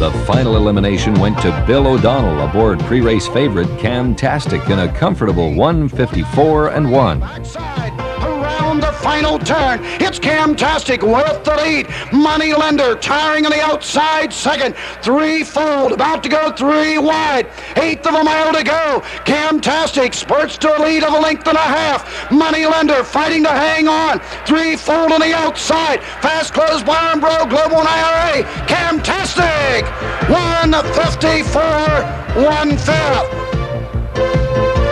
The final elimination went to Bill O'Donnell aboard pre-race favorite Camtastic in a comfortable 154 and 1 around the final turn. It's Camtastic with the lead. Money Lender tiring on the outside second. Three fold, about to go three wide. Eighth of a mile to go. Camtastic spurts to a lead of a length and a half. Money Lender fighting to hang on. Three fold on the outside. Fast close by Bro Global and IRA. Camtastic 154 one fifth.